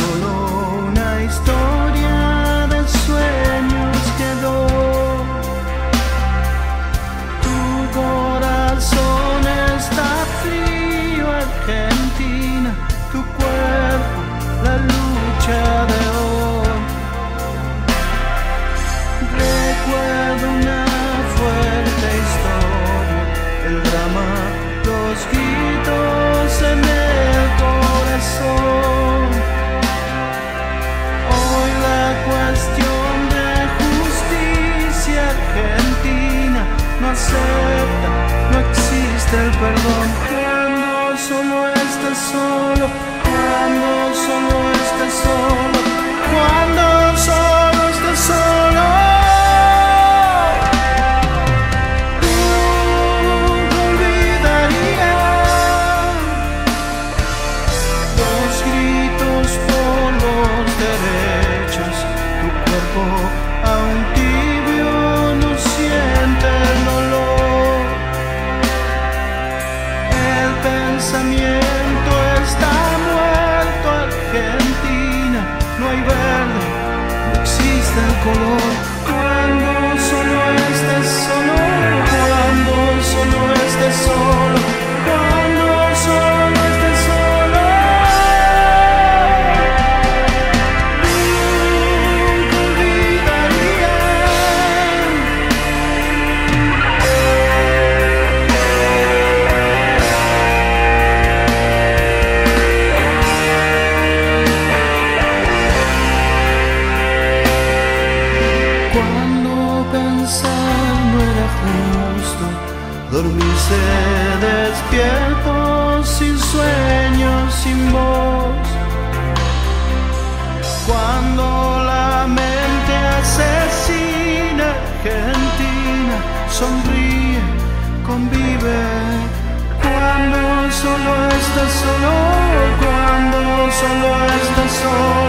solo una historia. acepta, no existe el perdón. Cuando solo estás solo, cuando solo estás solo. dormirse despierto, sin sueño, sin voz. Cuando la mente asesina, Argentina sonríe, convive. Cuando solo estás solo, cuando solo estás solo.